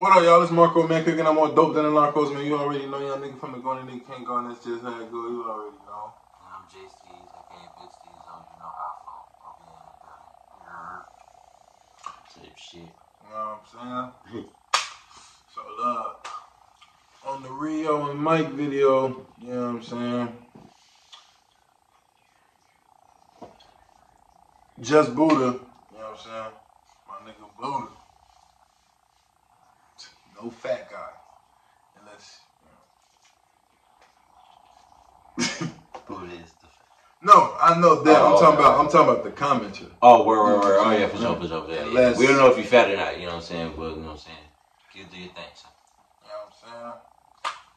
What up, y'all? It's Marco, man, cooking. I'm more dope than the narcos, man. You already know, y'all nigga from the going nigga can't go, and that's just how it go. You already know. And I'm Jay Steez, aka Big Steez, on you know how I flow. I'll be in the building. Type shit. You know what I'm saying? so, uh, on the Rio and Mike video, you know what I'm saying? Just Buddha, you know what I'm saying? My nigga Buddha. No fat guy. Unless, you know. Buddha is the. No, I know that. I'm Oh, talking okay. about. I'm talking about the commenter. Oh, word, word, word. Oh, yeah, for sure, for sure, for sure. Yeah. We don't know if you fat or not, you know what I'm saying? But, you know what I'm saying? You do your thing, son. You know what I'm saying?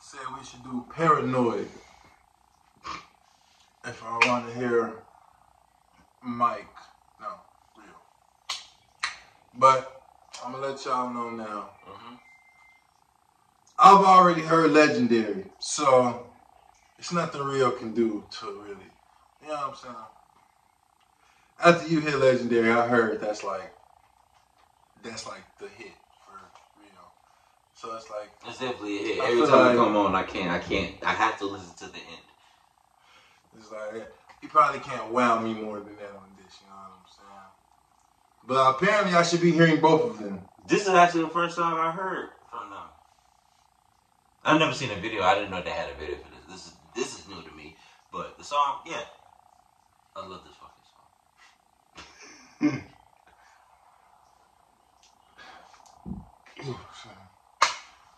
Said we should do paranoid. If I want to hear Mike, no, real. But I'm gonna let y'all know now. Mm-hmm. I've already heard legendary, so it's nothing real can do to really. You know what I'm saying? After you hear legendary, I heard that's like that's like the hit for real. So it's like It's definitely a hit. I Every time like- we come on, I can't, I can't, I have to listen to the end. It's like he probably can't wow me more than that on this. You know what I'm saying? But apparently, I should be hearing both of them. This is actually the first song I heard. I've never seen a video. I didn't know they had a video for this. This is this is new to me. But the song, yeah, I love this fucking song.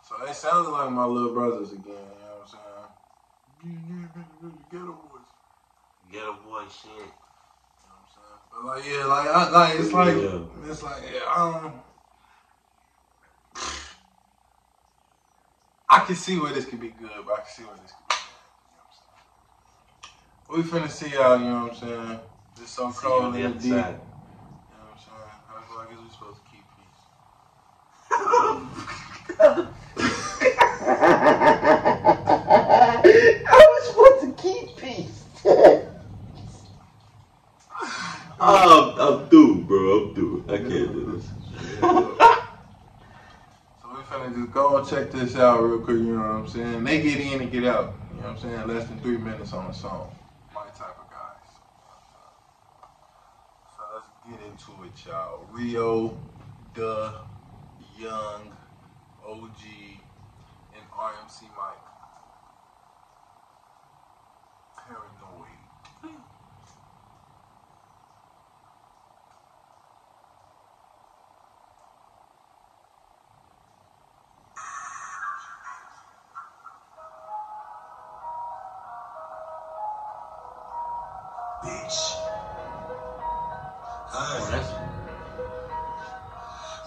So they sounded like my little brothers again. You know what I'm saying? Get a voice. Get a boy shit. You know what I'm saying? But like, yeah, like, I, like it's like, Yeah. it's like, yeah, um, I can see where this could be good, but I can see where this could be bad. You know what I'm saying? We finna see y'all, you know what I'm saying? It's so See you cold on the and other deep. You know what I'm saying? I feel like we supposed to keep peace. I was supposed to keep peace. oh, I'm, I'm through, bro. I'm through. I can't do this. Finna just go and check this out real quick, you know what I'm saying? They get in and get out. You know what I'm saying? Less than three minutes on a song. My type of guys. So let's get into it, y'all. Rio, Da Yung, OG, and RMC Mike. Hey, that's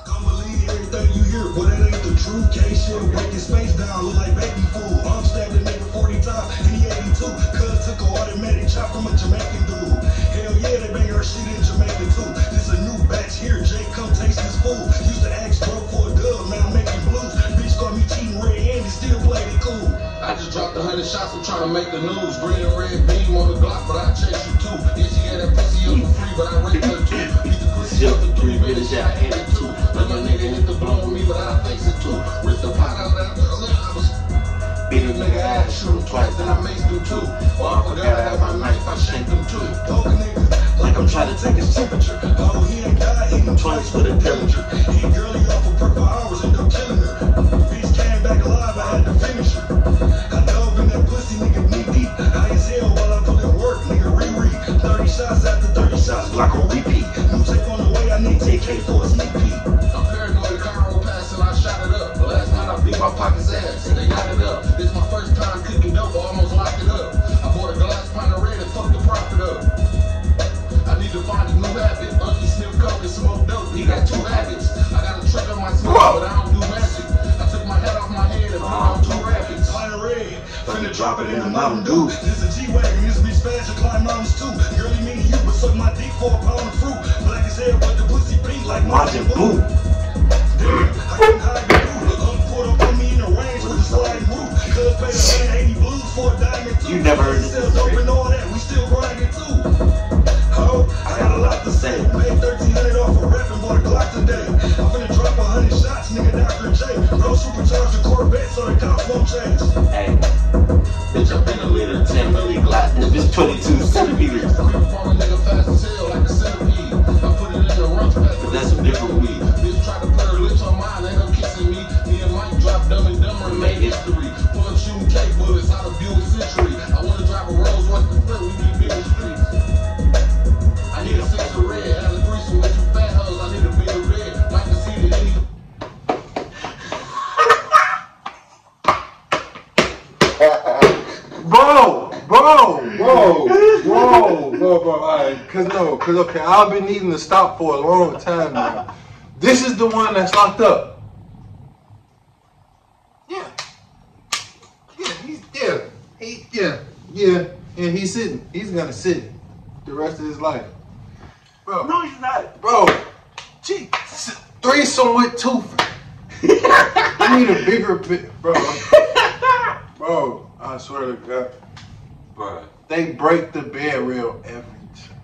don't believe everything you hear, but that ain't the truth. K shit, break his face down, look like baby fool. I'm stabbed a nigga 40 times, and he 82. Cuz took a automatic chop from a Jamaican dude. Hell yeah, they bang her shit in trying to make the news. Green and red beam on the Glock, but I chase you too. Yeah, she got that pussy up for free, but I raped her too. Beat the pussy up for three minutes, yeah, my pocket's ass and they got it up. This my first time cooking dope, I almost locked it up. I bought a glass pint of red and fucked the profit up. I need to find a new habit. Uncle sniff coke and smoke dope. He got two habits. I got a trick on my smoke, but I don't do magic. I took my head off my head and put on two rabbits. Fire red, finna drop it in the Mountain Dew. This a G-Wagon, this bitch fast, you climb mountains too. Girl, you mean you, but suck my dick for a pound of fruit. Black as hell, but the pussy pink like Majin Buu. You never heard this and all that, we still grinding too. Ho, I got a lot to say. Made 1300 off a rep and bought a Glock today. I'm finna drop a hundred shots, nigga, Dr. J. I'm supercharged the Corvette so the cops won't chase. Hey, bitch, I'm in a little 10 milli glass. This bitch 22 centimeters. Bro, bro, bro, bro, bro, bro. Alright, cause no, cause okay, I've been needing to stop for a long time now. This is the one that's locked up. Yeah. Yeah, he's yeah. He yeah, yeah, and he's sitting. He's gonna sit the rest of his life. Bro, No, he's not. bro, gee, threesome with tooth. I need a bigger bit, bro. Bro, I swear to God. Bruh. They break the bed rail every time.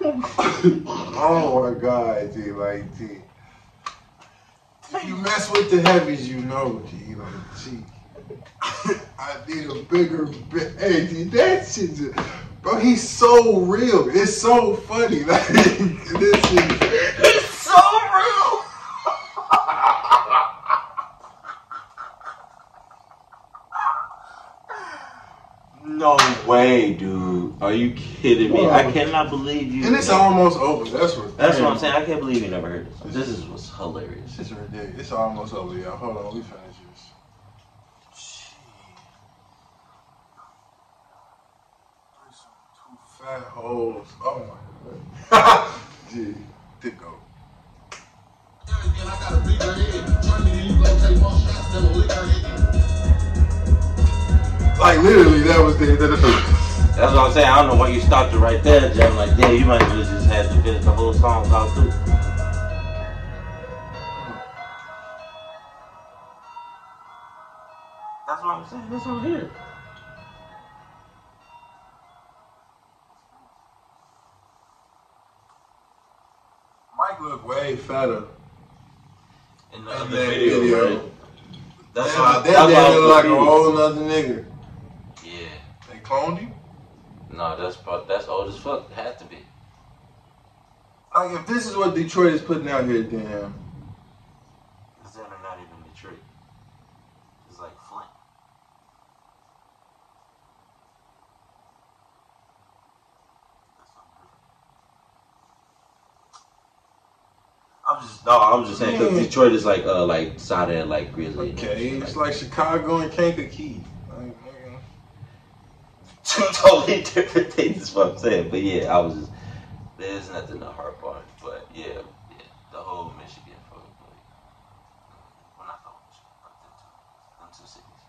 oh my god, G, like G. If you mess with the heavies, you know, G, like G. I need a bigger bed. Hey, G, that shit just, bro, he's so real. It's so funny. Like, this is. It's so real. no way, dude. Are you kidding me? I cannot believe you. And it's almost over. That's what. That's what I'm saying. I can't believe you never heard this. This is what's hilarious. It's ridiculous. It's almost over, y'all. Hold on, we finish this. Two fat holes. Oh my god. Gee, thick go. Again, I got a bigger head. Join me, you gon' take more shots than a liquor head. Like literally, that was the end of the That's what I'm saying. I don't know why you stopped it right there, Jim. Like, damn, you might as well just had to finish the whole song out too. That's what I'm saying. That's I'm here. Mike looked way fatter In the in other that video, video. right? That's That, why. that damn look like a whole nother nigga. Yeah. They cloned you? No, that's prob- that's old as fuck. It had to be. Like if this is what Detroit is putting out here, damn. Cause then they're not even Detroit. It's like Flint. That's something different. I'm just no, I'm just saying because Detroit is like uh like Sada like Grizzley. Okay, shit it's like Chicago and Kankakee. Two totally different things. Is what I'm saying. But yeah, I was just there's nothing to harp on. But yeah, yeah, the whole Michigan fucking play. Well, not the whole Michigan, but two, them two cities.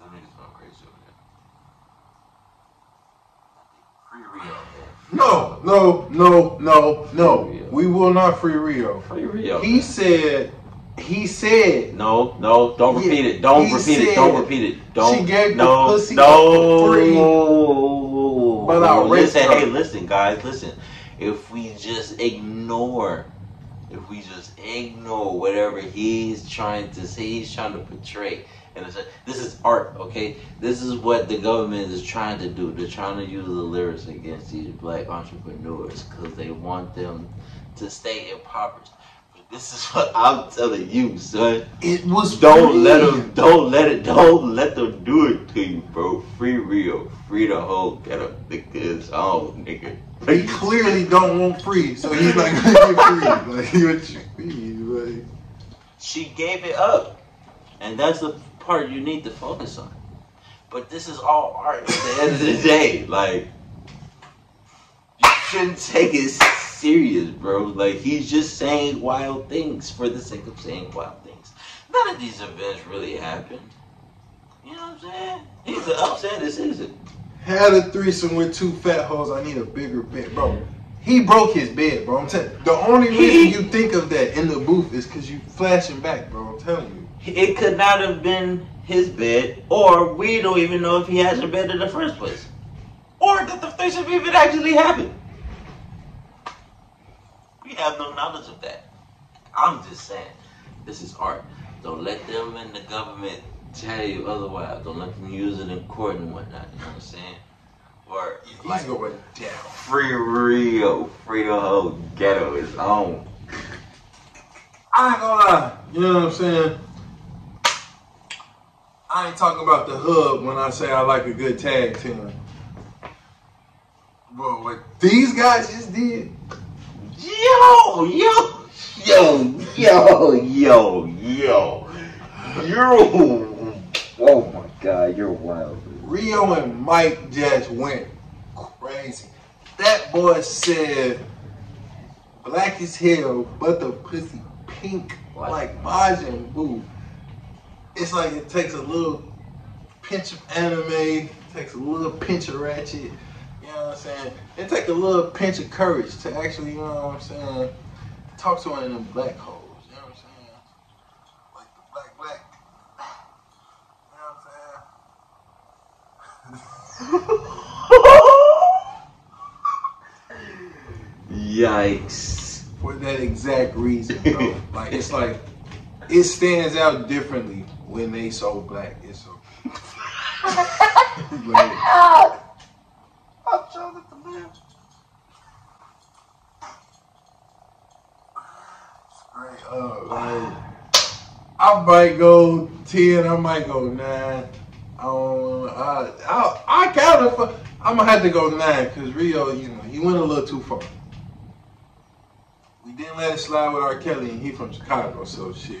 Them niggas going crazy over there. Free Rio. No, no, no, no, no. We will not free Rio. Free Rio. He said, he said, no, no, don't Yeah, repeat it. Don't repeat it. Don't repeat it. Don't. she gave the no, pussy no. for free, but I listen, her. hey, listen, guys, listen. If we just ignore, if we just ignore whatever he's trying to say, he's trying to portray, and it's this is art, okay? This is what the government is trying to do. They're trying to use the lyrics against these black entrepreneurs because they want them to stay impoverished. This is what I'm telling you, son. it was Don't free. let them. Don't let it. Don't let them do it to you, bro. Free Rio, free the whole get up niggas on, oh, nigga. He clearly don't want free, so he's gonna free. Like what you mean? Like, She gave it up, and that's the part you need to focus on. But this is all art at the end of the day. Like you shouldn't take it serious, bro. Like he's just saying wild things for the sake of saying wild things. None of these events really happened. You know what I'm saying? He's an upstanding citizen. had a threesome with two fat hoes. I need a bigger bed, bro. He broke his bed, bro. I'm telling. You the only reason you think of that in the booth is because you flashing back, bro. I'm telling you. It could not have been his bed, or we don't even know if he has a bed in the first place, or that the threesome even actually happened. We have no knowledge of that. I'm just saying, this is art. Don't let them and the government tell you otherwise. Don't let them use it in court and whatnot. You know what I'm saying? Or He's like going down. free Rio, free the whole ghetto is on. I ain't gonna lie. You know what I'm saying? I ain't talking about the hub when I say I like a good tag team. But what these guys just did, Yo, yo, yo, yo, yo, yo, yo. Oh my God, you're wild. Rio and Mike just went crazy. That boy said, black as hell, but the pussy pink What? like Majin Buu. It's like it takes a little pinch of anime, takes a little pinch of ratchet. You know what I'm saying? It takes a little pinch of courage to actually, you know what I'm saying, talk to one of them black holes. You know what I'm saying? Like the black black. You know what I'm saying? Yikes. for that exact reason, bro. like it's like it stands out differently when they so black. It's so like, oh, like I might go ten, I might go nine. I don't. I I, I kind of. I'm gonna have to go nine because Rio, you know, he went a little too far. We didn't let it slide with R. Kelly, and he from Chicago, so shit.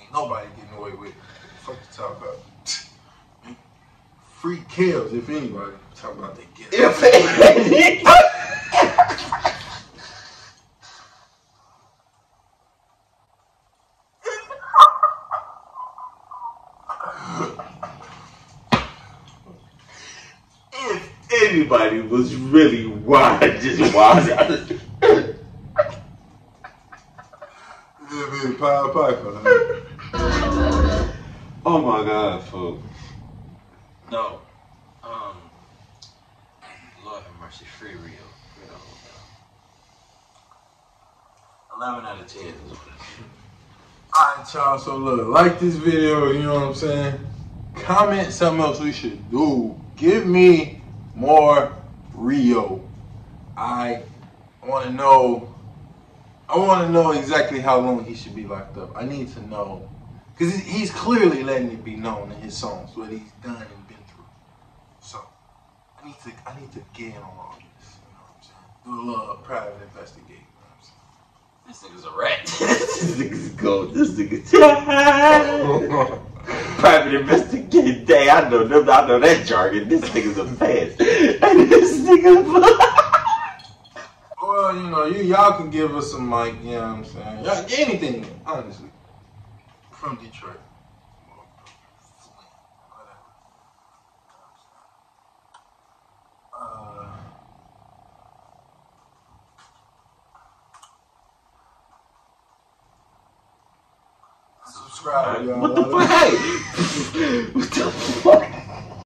Ain't nobody getting away with it. Fuck you talk about. Free kills, if anybody. Talk about they get. if anybody was really wild, just wild out of Yeah, be Pied Piper. huh? Oh my god, folks. No. Um Lord have mercy, free Rio. Free the whole. Eleven out of ten is what it is. Alright, y'all. So look, like this video. You know what I'm saying? Comment something else we should do. Give me more Rio. I want to know. I want to know exactly how long he should be locked up. I need to know because he's clearly letting it be known in his songs what he's done and been through. So I need to. I need to get in on all this. You know what I'm saying? Do a little uh, private investigate. You know I'm saying? This nigga's a rat. this nigga's gold. This nigga's private investigating day. I know. I know that jargon. This nigga's a fast. And this nigga. Well, you know, you y'all can give us some mic, you know what I'm saying? Y'all, anything, honestly. From Detroit.